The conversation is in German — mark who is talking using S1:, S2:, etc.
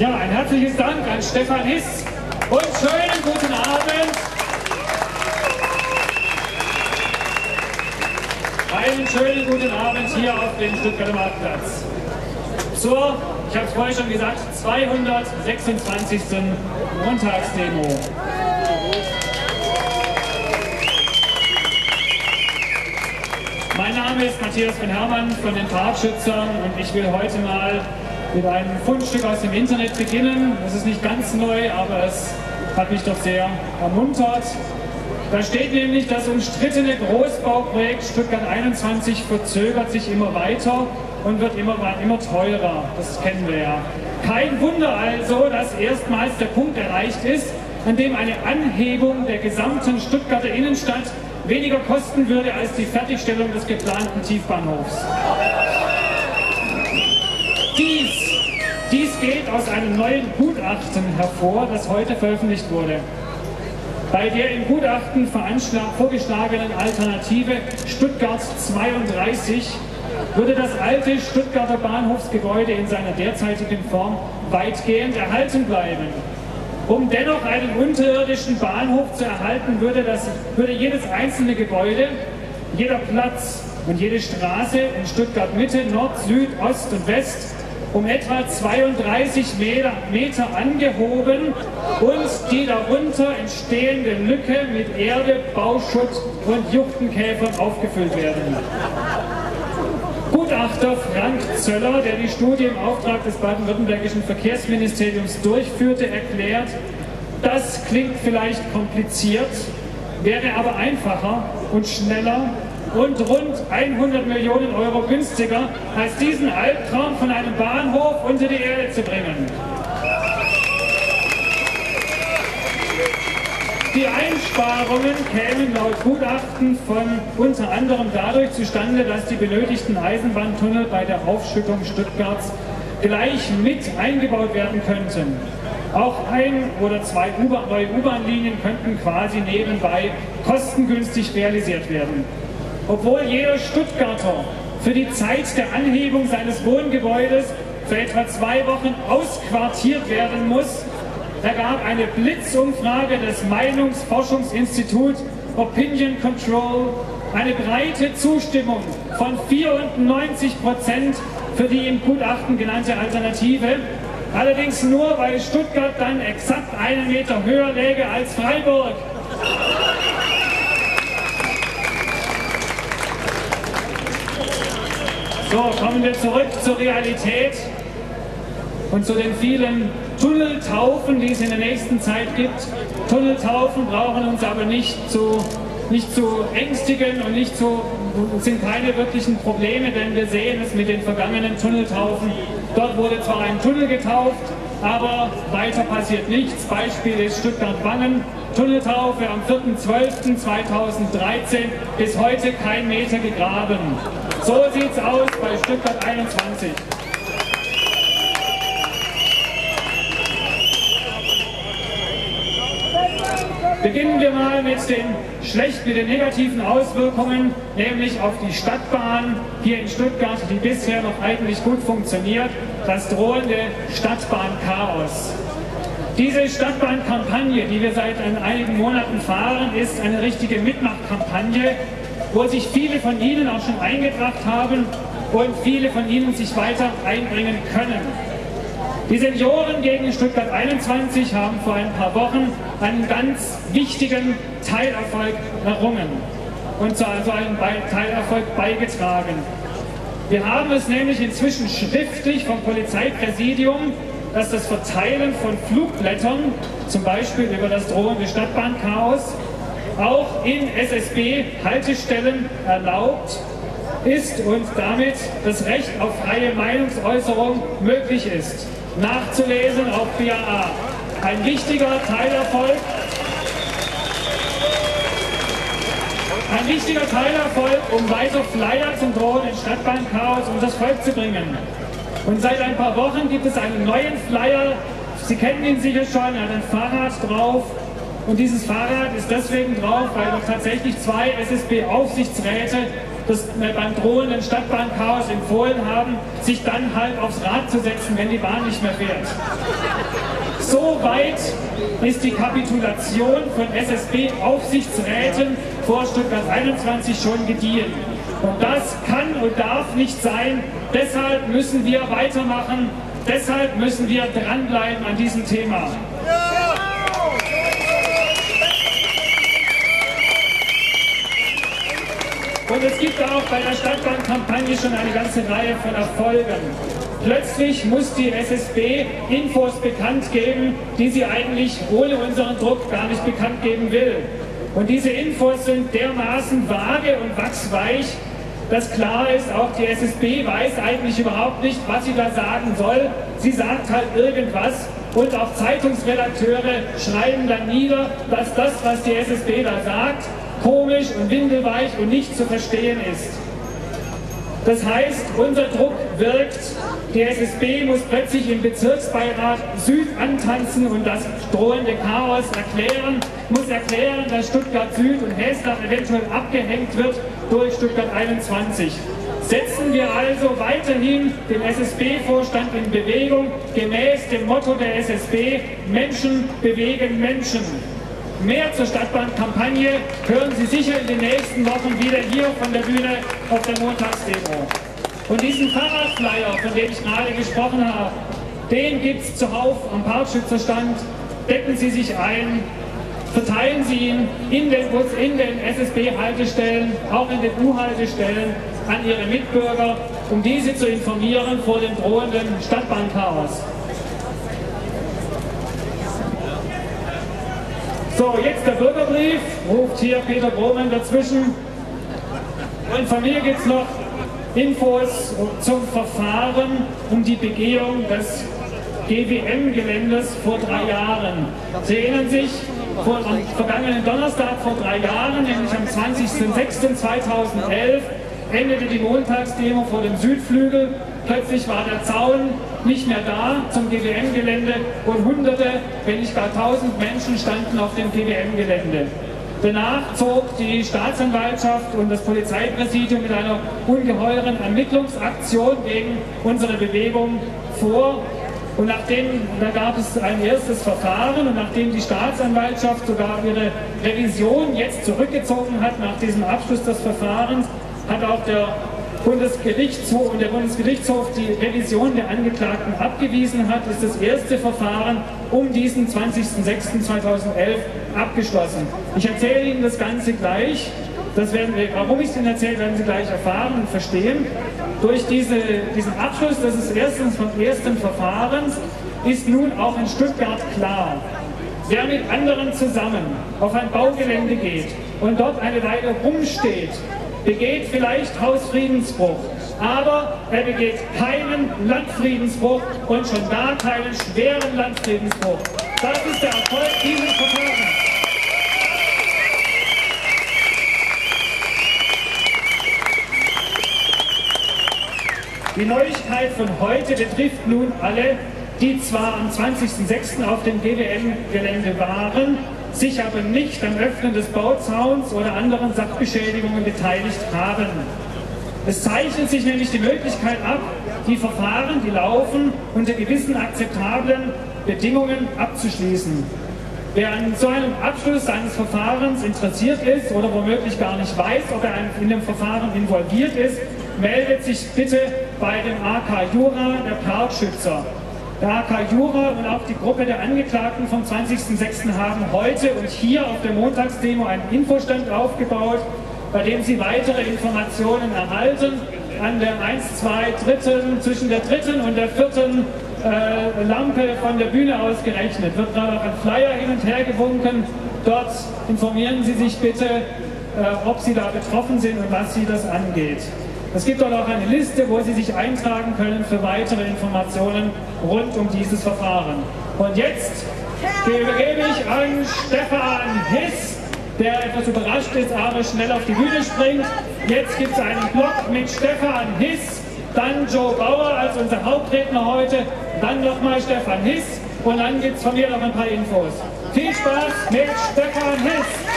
S1: Ja, ein herzliches Dank an Stefan Hiss und schönen guten Abend. Einen schönen guten Abend hier auf dem Stuttgarter Marktplatz. Zur, ich habe es vorher schon gesagt, 226. Montagsdemo. Mein Name ist Matthias von Hermann von den Parkschützern und ich will heute mal mit einem Fundstück aus dem Internet beginnen. Das ist nicht ganz neu, aber es hat mich doch sehr ermuntert. Da steht nämlich, das umstrittene Großbauprojekt Stuttgart 21 verzögert sich immer weiter und wird immer, immer teurer. Das kennen wir ja. Kein Wunder also, dass erstmals der Punkt erreicht ist, an dem eine Anhebung der gesamten Stuttgarter Innenstadt weniger kosten würde als die Fertigstellung des geplanten Tiefbahnhofs. Geht aus einem neuen Gutachten hervor, das heute veröffentlicht wurde. Bei der im Gutachten vorgeschlagenen Alternative Stuttgart 32 würde das alte Stuttgarter Bahnhofsgebäude in seiner derzeitigen Form weitgehend erhalten bleiben. Um dennoch einen unterirdischen Bahnhof zu erhalten, würde, das, würde jedes einzelne Gebäude, jeder Platz und jede Straße in Stuttgart Mitte, Nord, Süd, Ost und West um etwa 32 Meter, Meter angehoben und die darunter entstehende Lücke mit Erde, Bauschutt und Juchtenkäfern aufgefüllt werden. Gutachter Frank Zöller, der die Studie im Auftrag des baden-württembergischen Verkehrsministeriums durchführte, erklärt, das klingt vielleicht kompliziert, wäre aber einfacher und schneller und rund 100 Millionen Euro günstiger, als diesen Albtraum von einem Bahnhof unter die Erde zu bringen. Die Einsparungen kämen laut Gutachten von unter anderem dadurch zustande, dass die benötigten Eisenbahntunnel bei der Aufschüttung Stuttgarts gleich mit eingebaut werden könnten. Auch ein oder zwei neue U-Bahn-Linien könnten quasi nebenbei kostengünstig realisiert werden. Obwohl jeder Stuttgarter für die Zeit der Anhebung seines Wohngebäudes für etwa zwei Wochen ausquartiert werden muss, ergab eine Blitzumfrage des Meinungsforschungsinstituts Opinion Control eine breite Zustimmung von 94 Prozent für die im Gutachten genannte Alternative. Allerdings nur, weil Stuttgart dann exakt einen Meter höher läge als Freiburg. So, kommen wir zurück zur Realität und zu den vielen Tunneltaufen, die es in der nächsten Zeit gibt. Tunneltaufen brauchen uns aber nicht zu, nicht zu ängstigen und nicht zu, sind keine wirklichen Probleme, denn wir sehen es mit den vergangenen Tunneltaufen. Dort wurde zwar ein Tunnel getauft, aber weiter passiert nichts. Beispiel ist Stuttgart-Wangen. Tunneltaufe am 4.12.2013, bis heute kein Meter gegraben. So sieht's aus bei Stuttgart 21. Beginnen wir mal mit den schlecht, mit den negativen Auswirkungen, nämlich auf die Stadtbahn hier in Stuttgart, die bisher noch eigentlich gut funktioniert, das drohende Stadtbahnchaos. Diese Stadtbahnkampagne, die wir seit einigen Monaten fahren, ist eine richtige Mitmachkampagne, wo sich viele von Ihnen auch schon eingebracht haben und viele von Ihnen sich weiter einbringen können. Die Senioren gegen Stuttgart 21 haben vor ein paar Wochen einen ganz wichtigen Teilerfolg errungen und zu also einem Teilerfolg beigetragen. Wir haben es nämlich inzwischen schriftlich vom Polizeipräsidium, dass das Verteilen von Flugblättern, zum Beispiel über das drohende Stadtbahnchaos, auch in SSB-Haltestellen erlaubt ist und damit das Recht auf freie Meinungsäußerung möglich ist nachzulesen auf BAA. Ein wichtiger Teilerfolg. Ein wichtiger Teilerfolg, um weiter Flyer zum drohenden Stadtbahnchaos um das Volk zu bringen. Und seit ein paar Wochen gibt es einen neuen Flyer. Sie kennen ihn sicher schon, er hat ein Fahrrad drauf. Und dieses Fahrrad ist deswegen drauf, weil doch tatsächlich zwei SSB-Aufsichtsräte das beim drohenden Stadtbahnchaos empfohlen haben, sich dann halt aufs Rad zu setzen, wenn die Bahn nicht mehr fährt. So weit ist die Kapitulation von SSB-Aufsichtsräten vor Stuttgart 21 schon gediehen. Und das kann und darf nicht sein. Deshalb müssen wir weitermachen. Deshalb müssen wir dranbleiben an diesem Thema. Und es gibt auch bei der Stadtbahnkampagne schon eine ganze Reihe von Erfolgen. Plötzlich muss die SSB Infos bekannt geben, die sie eigentlich ohne unseren Druck gar nicht bekannt geben will. Und diese Infos sind dermaßen vage und wachsweich, dass klar ist, auch die SSB weiß eigentlich überhaupt nicht, was sie da sagen soll. Sie sagt halt irgendwas und auch Zeitungsredakteure schreiben dann nieder, dass das, was die SSB da sagt, komisch und windelweich und nicht zu verstehen ist. Das heißt, unser Druck wirkt. Die SSB muss plötzlich im Bezirksbeirat Süd antanzen und das drohende Chaos erklären, muss erklären, dass Stuttgart Süd und Hessdach eventuell abgehängt wird durch Stuttgart 21. Setzen wir also weiterhin den SSB-Vorstand in Bewegung, gemäß dem Motto der SSB, Menschen bewegen Menschen. Mehr zur Stadtbahnkampagne hören Sie sicher in den nächsten Wochen wieder hier von der Bühne auf der Montagsdemo. Und diesen Fahrradflyer, von dem ich gerade gesprochen habe, den gibt es zuhauf am Parkschützerstand. Decken Sie sich ein, verteilen Sie ihn in den, Bus, in den SSB-Haltestellen, auch in den U-Haltestellen an Ihre Mitbürger, um diese zu informieren vor dem drohenden Stadtbahnchaos. So, jetzt der Bürgerbrief, ruft hier Peter Broman dazwischen. Und von mir gibt es noch Infos zum Verfahren um die Begehung des GWM-Geländes vor drei Jahren. Sie erinnern sich, vor, am vergangenen Donnerstag vor drei Jahren, nämlich am 20.06.2011, endete die Montagsdemo vor dem Südflügel. Plötzlich war der Zaun nicht mehr da zum GWM-Gelände und hunderte, wenn nicht gar tausend Menschen standen auf dem GWM-Gelände. Danach zog die Staatsanwaltschaft und das Polizeipräsidium mit einer ungeheuren Ermittlungsaktion gegen unsere Bewegung vor. Und nachdem, da gab es ein erstes Verfahren und nachdem die Staatsanwaltschaft sogar ihre Revision jetzt zurückgezogen hat nach diesem Abschluss des Verfahrens, hat auch der Bundesgerichtshof und der Bundesgerichtshof die Revision der Angeklagten abgewiesen hat, ist das erste Verfahren um diesen 20.06.2011 abgeschlossen. Ich erzähle Ihnen das Ganze gleich. Das werden wir, warum ich es Ihnen erzähle, werden Sie gleich erfahren und verstehen. Durch diese, diesen Abschluss des ersten, ersten Verfahrens ist nun auch in Stuttgart klar, wer mit anderen zusammen auf ein Baugelände geht und dort eine Weile rumsteht begeht vielleicht Hausfriedensbruch, aber er begeht keinen Landfriedensbruch und schon gar keinen schweren Landfriedensbruch. Das ist der Erfolg dieses Verfahrens. Die Neuigkeit von heute betrifft nun alle, die zwar am 20.06. auf dem GWM-Gelände waren, sich aber nicht am Öffnen des Bauzauns oder anderen Sachbeschädigungen beteiligt haben. Es zeichnet sich nämlich die Möglichkeit ab, die Verfahren, die laufen, unter gewissen akzeptablen Bedingungen abzuschließen. Wer an so einem Abschluss eines Verfahrens interessiert ist oder womöglich gar nicht weiß, ob er in dem Verfahren involviert ist, meldet sich bitte bei dem AK Jura, der Parkschützer. Der AK Jura und auch die Gruppe der Angeklagten vom 20.06. haben heute und hier auf der Montagsdemo einen Infostand aufgebaut, bei dem sie weitere Informationen erhalten. An der 1, 2, dritten, zwischen der dritten und der vierten äh, Lampe von der Bühne aus gerechnet. Wird gerade auch ein Flyer hin und her gewunken. Dort informieren Sie sich bitte, äh, ob Sie da betroffen sind und was Sie das angeht. Es gibt dort auch eine Liste, wo Sie sich eintragen können für weitere Informationen rund um dieses Verfahren. Und jetzt übergebe ich an Stefan Hiss, der etwas überrascht ist, aber schnell auf die Bühne springt. Jetzt gibt es einen Block mit Stefan Hiss, dann Joe Bauer als unser Hauptredner heute, dann nochmal Stefan Hiss und dann gibt es von mir noch ein paar Infos. Viel Spaß mit Stefan Hiss!